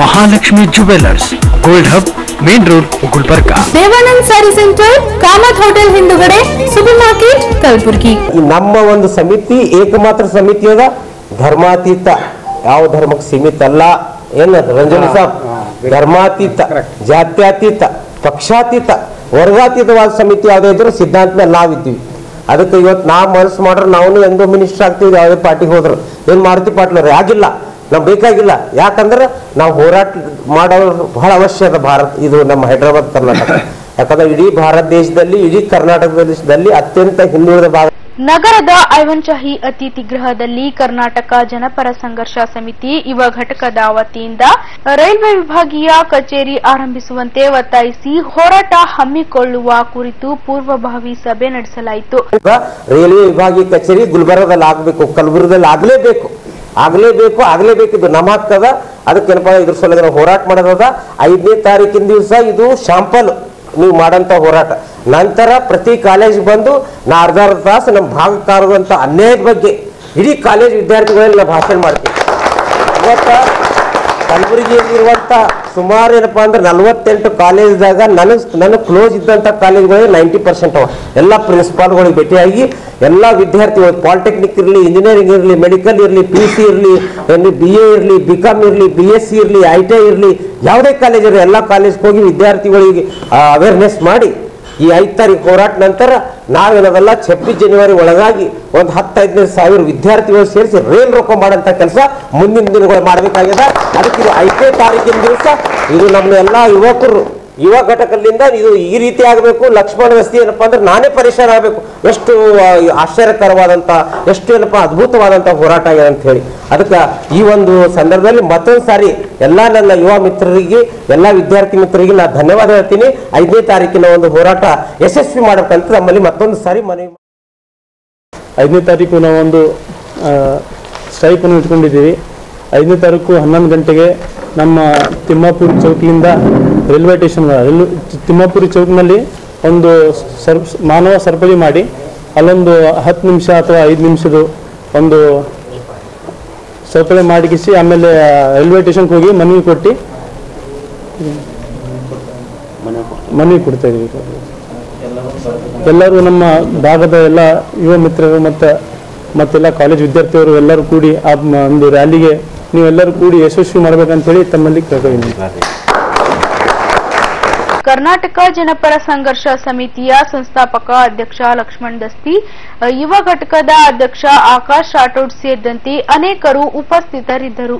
Mahalakshmi jewellers gold hub main road Gulbarga Devanand sari centre Kamath hotel ಹಿಂದುಗಡೆ supermarket Kalaburagi ನಮ್ಮ ಒಂದು ಸಮಿತಿ ಏಕಮಾತ್ರ ಸಮಿತಿ ಅದ ಧರ್ಮಾತೀತ. ಯಾವ ಧರ್ಮಕ್ಕೆ ಸೀಮಿತ ಅಲ್ಲ ಏನ ರಂಜನ್ ಸಾಬ್? ಧರ್ಮಾತೀತ ಜಾತ್ಯಾತೀತ ಪಕ್ಷಾತೀತ ವರ್ಗಾತೀತವಾದ ಸಮಿತಿ ಯಾವುದೇ ಇದ್ರು ಸಿದ್ಧಾಂತ ಮೇಲೆ ನಾವಿದ್ದೀವಿ. ಅದಕ್ಕೆ ಇವತ್ತು ನಾವು ಮನಸ್ಸು ಮಾಡ್ರೆ ನಾವು ಎಂದೋ ಮಿನಿಸ್ಟರ್ ಆಗ್ತೀವಿ ಯಾವುದೇ ಪಾರ್ಟಿಗೆ ಹೋದ್ರು. ಏನು ಮಾರುತಿ ಪಾಟ್ಲರ್ ಆಗಿಲ್ಲ. ನಮ್ಗೆ ಬೇಕಾಗಿಲ್ಲ. ಯಾಕಂದ್ರೆ ನಾವು ಹೋರಾಟ ಮಾಡೋರು ಬಹಳ ಅವಶ್ಯ ಅದ ಭಾರತ ಇದು ನಮ್ಮ ಹೈದರಾಬಾದ್ ಕರ್ನಾಟಕ. ಯಾಕಂದ್ರೆ ಇಡೀ ಭಾರತ ದೇಶದಲ್ಲಿ ಇಡೀ ಕರ್ನಾಟಕ ದೇಶದಲ್ಲಿ ಅತ್ಯಂತ ಹಿಂದುಳಿದ ಭಾಗ. ನಗರದ ಐವನ್ಶಾಹಿ ಅತಿಥಿ ಗೃಹದಲ್ಲಿ ಕರ್ನಾಟಕ ಜನಪರ ಸಂಘರ್ಷ ಸಮಿತಿ ಯುವ ಘಟಕದ ವತಿಯಿಂದ ರೈಲ್ವೆ ವಿಭಾಗೀಯ ಕಚೇರಿ ಆರಂಭಿಸುವಂತೆ ಒತ್ತಾಯಿಸಿ ಹೋರಾಟ ಹಮ್ಮಿಕೊಳ್ಳುವ ಕುರಿತು ಪೂರ್ವಭಾವಿ ಸಭೆ ನಡೆಸಲಾಯಿತು. ರೈಲ್ವೆ ವಿಭಾಗೀಯ ಕಚೇರಿ ಗುಲ್ಬರ್ಗದಲ್ಲಿ ಆಗಬೇಕು ಕಲಬುರದಲ್ಲಿ ಆಗ್ಲೇಬೇಕು ಆಗ್ಲೇಬೇಕು ಆಗ್ಲೇಬೇಕು ಇದು ನಮ್ಮ ಹಕ್ಕದ. ಅದಕ್ಕೆ ಏನಪ್ಪ ಇದ್ರ ಸಲುವಾಗಿ ಹೋರಾಟ ಮಾಡೋದದ ಐದನೇ ತಾರೀಕಿನ ದಿವಸ ಇದು ಶಾಂಪಲ್ ನೀವು ಮಾಡಂತ ಹೋರಾಟ. ನಂತರ ಪ್ರತಿ ಕಾಲೇಜ್ ಬಂದು ನಾ ಅರ್ಧ ಅರ್ಧ ತಾಸು ನಮ್ಮ ಭಾಗಕ್ಕಾಗುವಂತ ಅನ್ಯಾಯದ ಬಗ್ಗೆ ಇಡೀ ಕಾಲೇಜ್ ವಿದ್ಯಾರ್ಥಿಗಳಲ್ಲಿ ನಾವು ಭಾಷಣ ಮಾಡ್ತೀವಿ. ಇವತ್ತ ಕಲಬುರಗಿಯಲ್ಲಿರುವಂತ ಸುಮಾರು ಏನಪ್ಪ ಅಂದ್ರೆ ನಲವತ್ತೆಂಟು ಕಾಲೇಜ್ದಾಗ ನನಗೆ ನನಗೆ ಕ್ಲೋಸ್ ಇದ್ದಂತ ಕಾಲೇಜ್ಗಳಿಗೆ ನೈಂಟಿ ಪರ್ಸೆಂಟ್ ಅವ. ಎಲ್ಲ ಪ್ರಿನ್ಸಿಪಾಲ್ಗಳಿಗೆ ಭೇಟಿಯಾಗಿ ಎಲ್ಲ ವಿದ್ಯಾರ್ಥಿಗಳು ಪಾಲಿಟೆಕ್ನಿಕ್ ಇರಲಿ ಇಂಜಿನಿಯರಿಂಗ್ ಇರಲಿ ಮೆಡಿಕಲ್ ಇರಲಿ ಪಿ ಸಿ ಇರಲಿ ಬಿ ಎ ಇರಲಿ ಬಿ ಕಾಮ್ ಇರಲಿ ಬಿ ಎಸ್ ಸಿ ಇರಲಿ ಐ ಟಿ ಐ ಇರಲಿ, ಯಾವುದೇ ಕಾಲೇಜ್ ಇರಲಿ, ಎಲ್ಲ ಕಾಲೇಜ್ಗೆ ಹೋಗಿ ವಿದ್ಯಾರ್ಥಿಗಳಿಗೆ ಅವೇರ್ನೆಸ್ ಮಾಡಿ ಈ ಐದು ತಾರೀಕು ಹೋರಾಟ ನಂತರ ನಾವೇನದಲ್ಲ ಛಬ್ಬೀಸ್ ಜನವರಿ ಒಳಗಾಗಿ ಒಂದು ಹತ್ತು ಹದಿನೈದು ಸಾವಿರ ವಿದ್ಯಾರ್ಥಿಗಳು ಸೇರಿಸಿ ರೈಲ್ ರೊಕ್ಕ ಮಾಡಂತ ಕೆಲಸ ಮುಂದಿನ ದಿನಗಳು ಮಾಡಬೇಕಾಗಿದೆ ಅದಕ್ಕೆ ಇದು ಐದನೇ ತಾರೀಕಿನ ದಿವಸ. ಇದು ನಮ್ಮ ಎಲ್ಲ ಯುವಕರು ಯುವ ಘಟಕದಿಂದ ಇದು ಈ ರೀತಿ ಆಗಬೇಕು, ಲಕ್ಷ್ಮಣ ವ್ಯವಸ್ಥೆ ಏನಪ್ಪಾ ಅಂದ್ರೆ ನಾನೇ ಪರಿಸರ ಆಗಬೇಕು. ಎಷ್ಟು ಆಶ್ಚರ್ಯಕರವಾದಂತ, ಎಷ್ಟು ಏನಪ್ಪಾ ಅದ್ಭುತವಾದಂತ ಹೋರಾಟ ಆಗಿದೆ ಅಂತ ಹೇಳಿ. ಅದಕ್ಕೆ ಈ ಒಂದು ಸಂದರ್ಭದಲ್ಲಿ ಮತ್ತೊಂದು ಸಾರಿ ಎಲ್ಲ ನನ್ನ ಯುವ ಮಿತ್ರರಿಗೆ, ಎಲ್ಲ ವಿದ್ಯಾರ್ಥಿ ಮಿತ್ರರಿಗೆ ನಾನು ಧನ್ಯವಾದ ಹೇಳ್ತೀನಿ. ಐದನೇ ತಾರೀಕಿನ ಒಂದು ಹೋರಾಟ ಯಶಸ್ವಿ ಮಾಡಬೇಕಂತ ನಮ್ಮಲ್ಲಿ ಮತ್ತೊಂದು ಸಾರಿ ಮನವಿ ಐದನೇ ತಾರೀಕು ನಾವೊಂದು ಸ್ಟ್ರೈಕನ್ನು ಇಟ್ಕೊಂಡಿದ್ದೀವಿ. ಐದನೇ ತಾರೀಕು ಹನ್ನೊಂದು ಗಂಟೆಗೆ ನಮ್ಮ ತಿಮ್ಮಾಪುರಿ ಚೌಕಿಯಿಂದ ರೈಲ್ವೆ ಸ್ಟೇಷನ್ ತಿಮ್ಮಾಪುರಿ ಚೌಕ್ನಲ್ಲಿ ಒಂದು ಸರ್ ಮಾನವ ಸರಪಳಿ ಮಾಡಿ, ಅಲ್ಲೊಂದು ಹತ್ತು ನಿಮಿಷ ಅಥವಾ ಐದು ನಿಮಿಷದ ಒಂದು ಸರಪಳಿ ಮಾಡಿಸಿ ಆಮೇಲೆ ರೈಲ್ವೆ ಸ್ಟೇಷನ್ಗೆ ಹೋಗಿ ಮನವಿ ಕೊಟ್ಟು ಮನವಿ ಕೊಡ್ತಾ ಎಲ್ಲರೂ ನಮ್ಮ ಭಾಗದ ಎಲ್ಲ ಯುವ ಮಿತ್ರರು ಮತ್ತು ಮತ್ತೆಲ್ಲ ಕಾಲೇಜ್ ವಿದ್ಯಾರ್ಥಿಯವರು ಎಲ್ಲರೂ ಕೂಡಿ ಆ ಒಂದು ರ್ಯಾಲಿಗೆ ನೀವೆಲ್ಲರೂ ಕೂಡಿ ಯಶಸ್ವಿ ಮಾಡಬೇಕಂತೇಳಿ ತಮ್ಮಲ್ಲಿ ಕೇಳ್ಕೊಂಡಿದ್ದೀನಿ ಕರ್ನಾಟಕ ಜನಪರ ಸಂಘರ್ಷ ಸಮಿತಿಯ ಸಂಸ್ಥಾಪಕ ಅಧ್ಯಕ್ಷ ಲಕ್ಷ್ಮಣ್ ದಸ್ತಿ ಯುವ ಘಟಕದ ಅಧ್ಯಕ್ಷ ಆಕಾಶ್ ರಾಠೋಡ್ ಸೇರಿದಂತೆ ಅನೇಕರು ಉಪಸ್ಥಿತರಿದ್ದರು.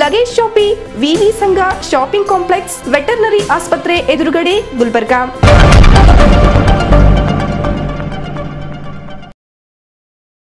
ಲಗೇಜ್ ಶಾಪಿ ವಿವಿ ಸಂಘ ಶಾಪಿಂಗ್ ಕಾಂಪ್ಲೆಕ್ಸ್ ವೆಟರ್ನರಿ ಆಸ್ಪತ್ರೆ ಎದುರುಗಡೆ ಗುಲ್ಬರ್ಗಾ.